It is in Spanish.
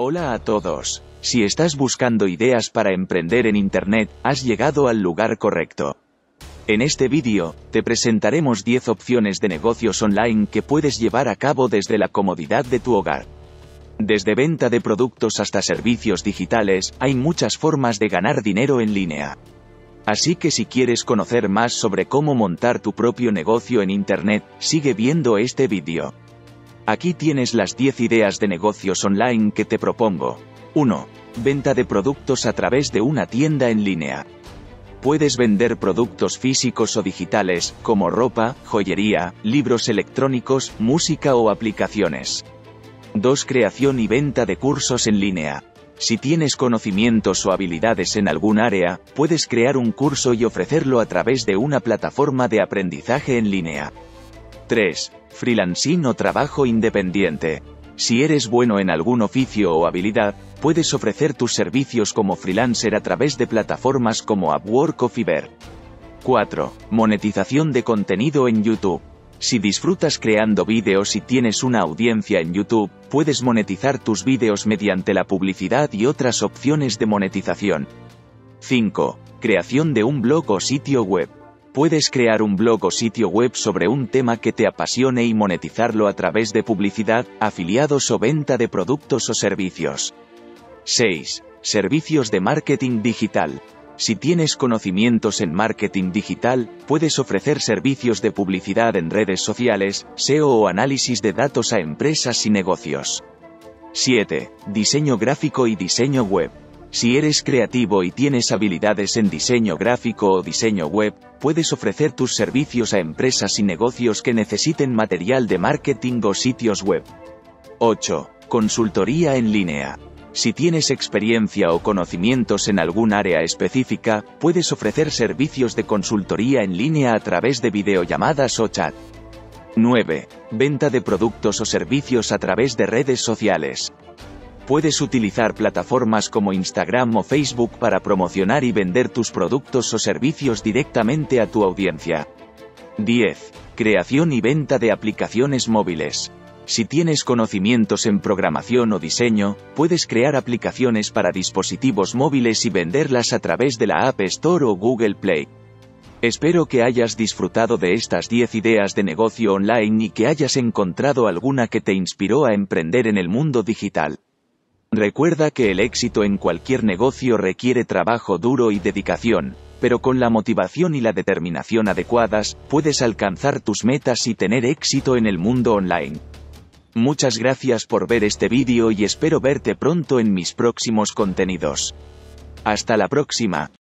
Hola a todos. Si estás buscando ideas para emprender en Internet, has llegado al lugar correcto. En este vídeo, te presentaremos 10 opciones de negocios online que puedes llevar a cabo desde la comodidad de tu hogar. Desde venta de productos hasta servicios digitales, hay muchas formas de ganar dinero en línea. Así que si quieres conocer más sobre cómo montar tu propio negocio en Internet, sigue viendo este vídeo. Aquí tienes las 10 ideas de negocios online que te propongo. 1. Venta de productos a través de una tienda en línea. Puedes vender productos físicos o digitales, como ropa, joyería, libros electrónicos, música o aplicaciones. 2. Creación y venta de cursos en línea. Si tienes conocimientos o habilidades en algún área, puedes crear un curso y ofrecerlo a través de una plataforma de aprendizaje en línea. 3. Freelancing o trabajo independiente. Si eres bueno en algún oficio o habilidad, puedes ofrecer tus servicios como freelancer a través de plataformas como Upwork o Fiverr. 4. Monetización de contenido en YouTube. Si disfrutas creando vídeos y tienes una audiencia en YouTube, puedes monetizar tus vídeos mediante la publicidad y otras opciones de monetización. 5. Creación de un blog o sitio web. Puedes crear un blog o sitio web sobre un tema que te apasione y monetizarlo a través de publicidad, afiliados o venta de productos o servicios. 6. Servicios de marketing digital. Si tienes conocimientos en marketing digital, puedes ofrecer servicios de publicidad en redes sociales, SEO o análisis de datos a empresas y negocios. 7. Diseño gráfico y diseño web. Si eres creativo y tienes habilidades en diseño gráfico o diseño web, puedes ofrecer tus servicios a empresas y negocios que necesiten material de marketing o sitios web. 8. Consultoría en línea. Si tienes experiencia o conocimientos en algún área específica, puedes ofrecer servicios de consultoría en línea a través de videollamadas o chat. 9. Venta de productos o servicios a través de redes sociales. Puedes utilizar plataformas como Instagram o Facebook para promocionar y vender tus productos o servicios directamente a tu audiencia. 10. Creación y venta de aplicaciones móviles. Si tienes conocimientos en programación o diseño, puedes crear aplicaciones para dispositivos móviles y venderlas a través de la App Store o Google Play. Espero que hayas disfrutado de estas 10 ideas de negocio online y que hayas encontrado alguna que te inspiró a emprender en el mundo digital. Recuerda que el éxito en cualquier negocio requiere trabajo duro y dedicación, pero con la motivación y la determinación adecuadas, puedes alcanzar tus metas y tener éxito en el mundo online. Muchas gracias por ver este vídeo y espero verte pronto en mis próximos contenidos. Hasta la próxima.